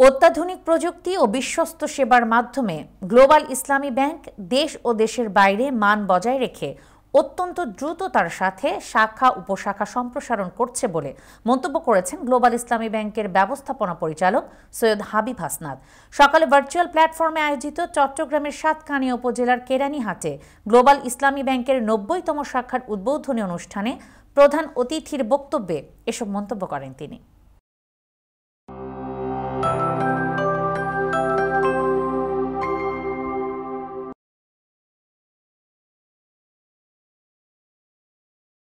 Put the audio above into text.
অত্যাধুনিক প্রযুক্তি ও বিশ্বস্ত সেবার মাধ্যমে গ্লোবাল ইসলামী ব্যাংক দেশ ও দেশের বাইরে মান বজায় রেখে অত্যন্ত দ্রুততার সাথে শাখা, উপশাখা সম্প্রসারণ করছে বলে মন্তব্য করেছেন গ্লোবাল ইসলামী ব্যাংকের ব্যবস্থাপনা পরিচালক সৈয়দ হাবিব হাসনাদ সকালে ভার্চুয়াল প্ল্যাটফর্মে আয়োজিত চট্টগ্রামের সাতকানিয়া উপজেলার কেরানীহাটে গ্লোবাল ইসলামী ব্যাংকের নব্বইতম শাখার উদ্বোধনী অনুষ্ঠানে প্রধান অতিথির বক্তব্যে এসব মন্তব্য করেন তিনি।